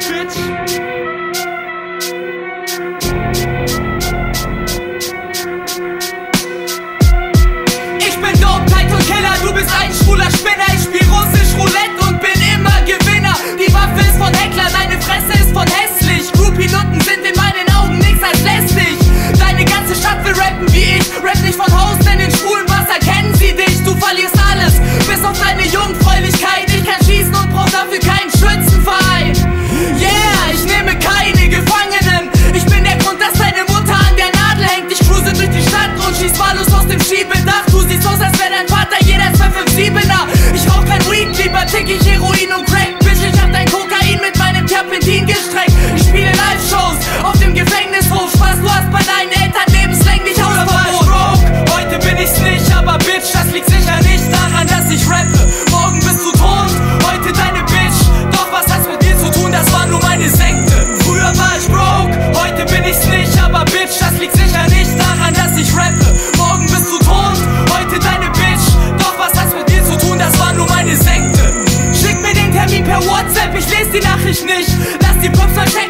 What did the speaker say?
Ich bin Dog, Titan Killer, du bist ein schwuler Spinner. Ich spiel russisch Roulette und bin immer Gewinner. Die Waffe ist von Heckler, deine Fresse ist von hässlich. Groupinotten sind in meinen Augen nichts als lästig. Deine ganze Schacht will rappen wie ich. Rapp nicht von Haus, denn in schwulen Wasser kennen sie dich. Du verlierst alles, bis auf deine Jungs. ich lese die Nachricht nicht. Lass die Pops verstecken.